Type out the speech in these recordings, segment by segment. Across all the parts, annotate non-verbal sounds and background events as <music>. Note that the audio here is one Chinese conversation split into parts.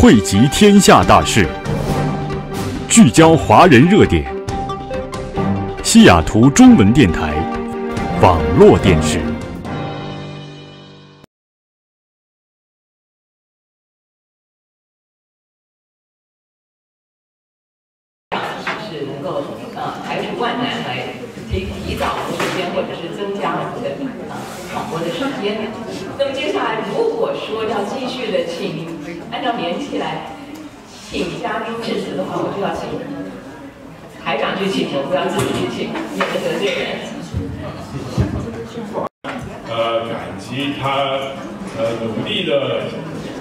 汇集天下大事，聚焦华人热点。西雅图中文电台网络电视。是能够呃排除万难来提提早的时间，或者是增加我们的呃广播的时间。那么接下来如果说要继续的请按照年纪来请嘉宾致辞的话，我就要请台长去请，我不要自己去请，免得得罪人。呃，感激他呃努力的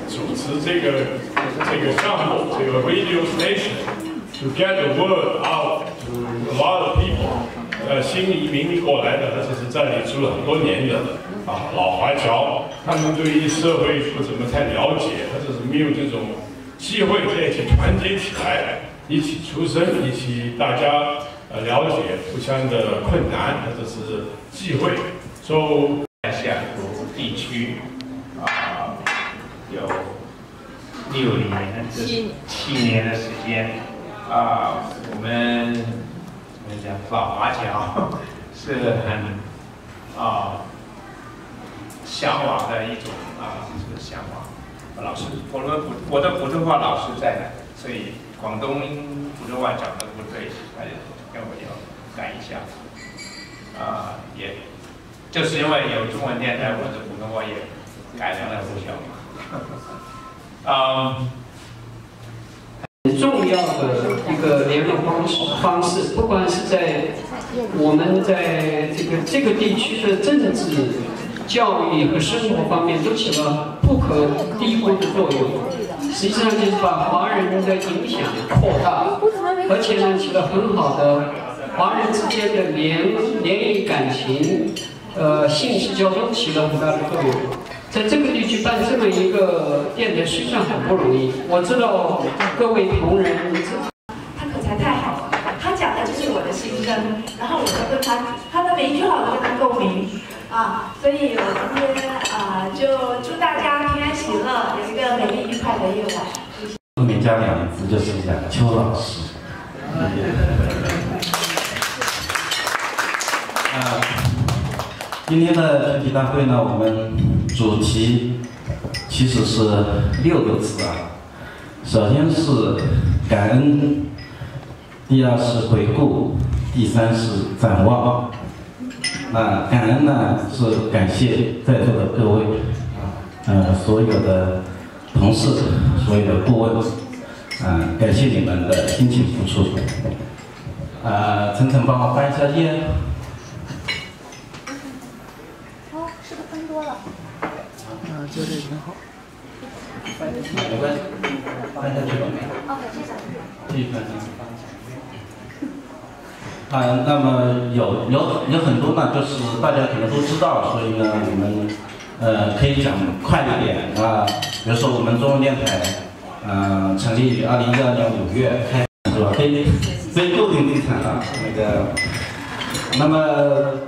主持这个这个项目，这个 radio station to get the word out to a lot of people。呃，新移民过来的，而且是这里住了很多年的啊，老华侨，他们对于社会不怎么太了解，或者是没有这种机会在一起团结起来，一起出生，一起大家呃了解互相的困难或者是机会。So 在西雅图地区啊、有六年，这是七年的时间啊、我们讲老华侨 <laughs> 是很啊、向往的一种啊、这个向往。老师，我的普我的普通话老师在的，所以广东普通话讲的不对，他就跟我要改一下啊、也就是因为有中文电台，我的普通话也改良了不少嘛。<laughs> 嗯，很重要的一个联络方式方式，不管是在我们在这个这个地区的政治、教育和生活方面都起了不可低估的作用。实际上就是把华人的影响扩大，而且呢起了很好的华人之间的联联谊感情，呃，信息交通起了很大的作用。在这个地区办这么一个电台，实际上很不容易。我知道各位同仁，他口才太好了，他讲的就是我的心声，然后我就跟他，他的每一句话我都跟他共鸣啊，所以我今天啊、就祝大家平安喜乐，有一个美丽愉快的夜晚。后面加两个字就是雅秋老师。啊，<laughs> 今天的全体大会呢，我们主题其实是六个字啊。首先是感恩，第二是回顾，第三是展望。那感恩呢是感谢在座的各位，呃，所有的同事，所有的顾问，嗯、感谢你们的辛勤付出。呃，晨晨帮我翻一下页。哦，是不是分多了？没关系，翻下去吧。哦，这个。这一翻啊，那么有有有很多呢，就是大家可能都知道，所以呢，我们呃可以讲快一点啊。比如说我们中央电台，呃，成立于二零一二年五月开是吧？非非固定地产啊，那个。那么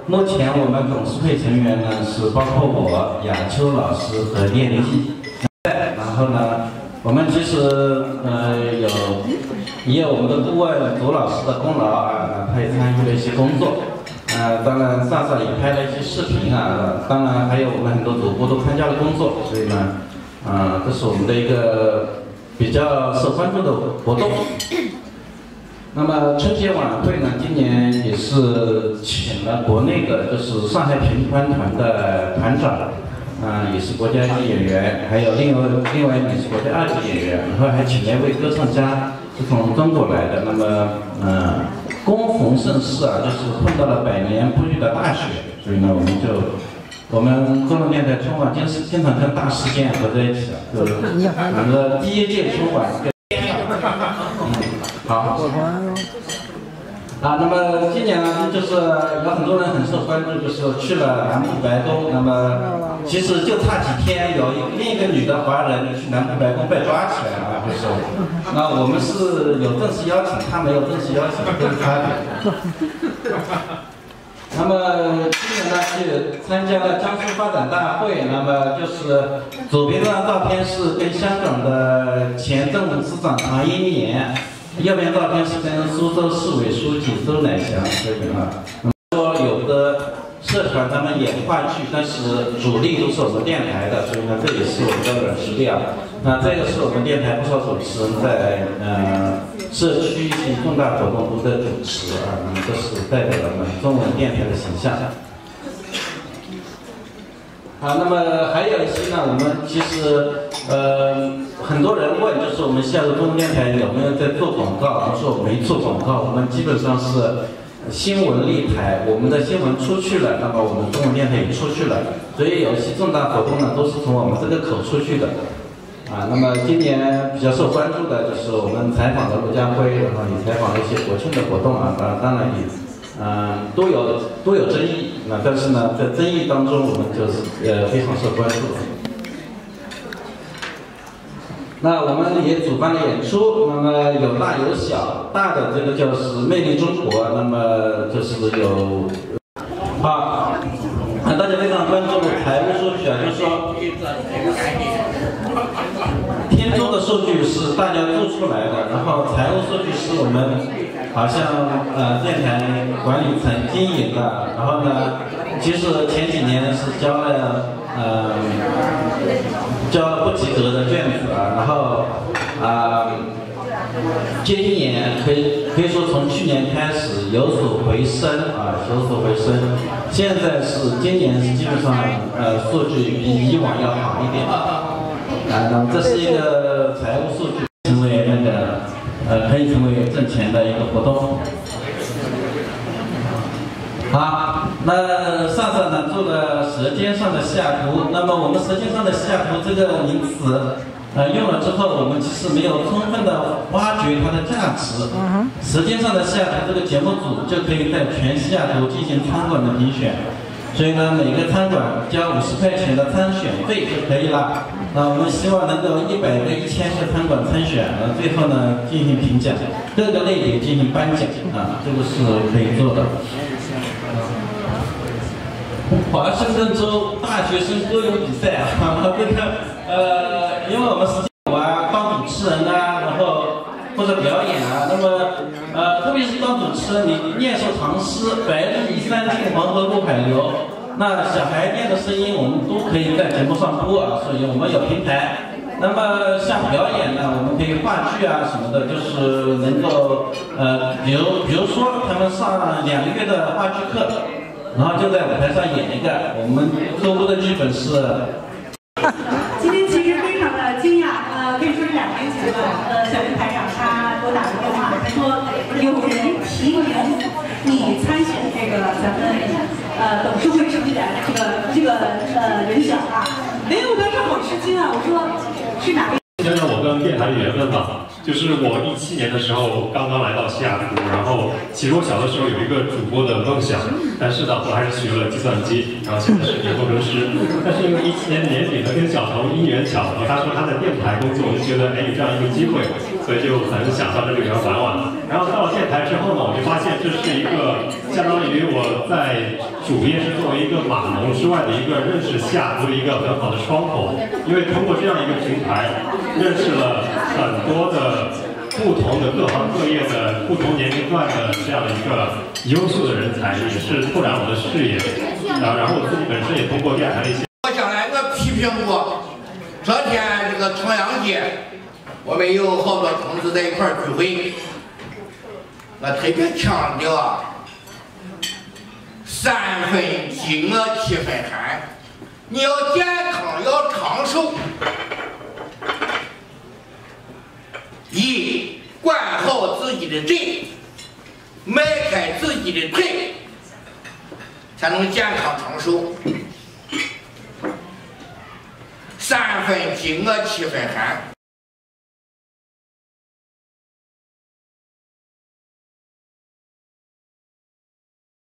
目前我们董事会成员呢是包括我、雅秋老师和叶林希。然后呢，我们其实呃有也有我们的顾问左老师的功劳啊，他也参与了一些工作。呃，当然萨萨也拍了一些视频啊，当然还有我们很多主播都参加了工作，所以呢，啊、这是我们的一个比较受关注的活动。那么春节晚会呢，今年也是请了国内的，就是上海评欢团的团长，啊、也是国家一级演员，还有另外另外一名是国家二级演员，然后还请了一位歌唱家是从中国来的。那么，嗯、恭逢盛世啊，就是碰到了百年不遇的大雪，所以呢，我们就我们中文电台春晚经经常跟大事件合在一起啊，就是我们的第一届春晚。嗯，<laughs> 好。啊，那么今年呢，就是有很多人很受关注，就是去了南部白宫。那么其实就差几天，有一另一个女的华人去南部白宫被抓起来了，就是。那我们是有正式邀请，她没有正式邀请，这是差别。那么今年呢去参加了江苏发展大会，那么就是左边这张照片是跟香港的前政务司长唐英年，右边照片是跟苏州市委书记周乃祥这个啊。说有的社团他们演话剧，但是主力都是我们电台的，所以呢这也是我们的软实力啊。那这个是我们电台不少主持人在呃社区一些重大活动都在主持啊，这是代表了我们中文电台的形象。好，那么还有一些呢，我们其实呃很多人问，就是我们下午中文电台有没有在做广告？我说没做广告，我们基本上是新闻立台，我们的新闻出去了，那么我们中文电台也出去了，所以有些重大活动呢，都是从我们这个口出去的。啊，那么今年比较受关注的就是我们采访的陆家辉，然后也采访了一些国庆的活动啊，当然当然也，嗯，都有都有争议，那但是呢，在争议当中，我们就是呃非常受关注。那我们也主办了演出，那么有大有小，大的这个就是魅力中国，那么就是有，好，那大家非常关注财务数据啊，就是说。天中的数据是大家做出来的，然后财务数据是我们好像呃电台管理层经营的，然后呢，其实前几年是交了呃交了不及格的卷子啊，然后啊今年可以可以说从去年开始有所回升啊，有所回升，现在是今年是基本上呃数据比以往要好一点。啊，这是一个财务数据，成为挣钱的一个活动。好，那上上呢做了《舌尖上的西雅图》，那么我们《舌尖上的西雅图》这个名词，呃，用了之后，我们其实没有充分的挖掘它的价值。《舌尖上的西雅图》这个节目组就可以在全西雅图进行餐馆的评选。所以呢，每个餐馆交五十块钱的参选费就可以了。那我们希望能够一百个、一千个餐馆参选，呃，最后呢进行评奖，各个类别进行颁奖啊，这个是可以做的。华盛顿州大学生歌咏比赛啊，<laughs> 这个呃，因为我们是玩当主持人啊，然后或者表演啊，那么呃，特别是当主持人，你念首唐诗“白日依山尽黄河入海流”，那小孩念的声音我们都可以在节目上播啊，所以我们有平台。那么像表演呢，我们可以话剧啊什么的，就是能够呃，比如比如说他们上两个月的话剧课，然后就在舞台上演一个。我们客户的剧本是。<laughs> 今天其实非常的惊讶，呃，可以说是两年前吧，呃，小林台长他给我打个电话，他说有人提名你参选这个咱们呃董事会成员这个这个呃人选啊，哎，我当时好吃惊啊，我说去哪里？讲讲我跟电台的缘分吧，就是我一七年的时候刚刚来到西雅图，然后其实我小的时候有一个主播的梦想，但是呢，我还是学了计算机，然后现在是一师。但是因为一七年年底呢，跟小童因缘巧合，他说他在电台工作，我就觉得哎有这样一个机会，所以就很想到这里边玩玩。然后到了电台之后呢，我就发现这是一个相当于我在主业是作为一个码农之外的一个认识西雅图的一个很好的窗口，因为通过这样一个平台。认识了很多的不同的各行各业的不同年龄段的这样的一个优秀的人才，也是拓展我的视野。啊，然后我自己本身也通过电台的一些。我将来我批评过，昨天这个重阳节，我们有好多同志在一块聚会，我特别强调啊，三分饥饿七分寒，你要健康要长寿。一管好自己的嘴，迈开自己的腿，才能健康长寿。三分饥饿七分寒，